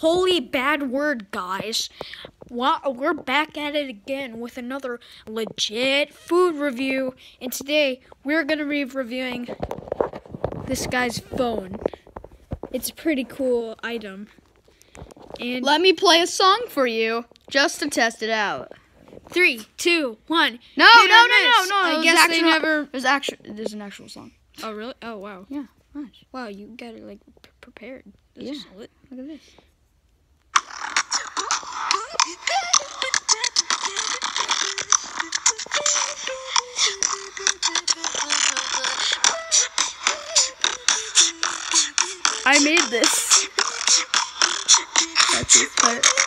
Holy bad word, guys. We're back at it again with another legit food review. And today we're going to be reviewing this guy's phone. It's a pretty cool item. And Let me play a song for you just to test it out. three, two, one. No, no, or no, no, no. Oh, I guess they never. There's actual. There's an actual song. Oh, really? Oh, wow. Yeah. Wow, you got it like prepared. This Yeah. Look at this. I made this. That's it, but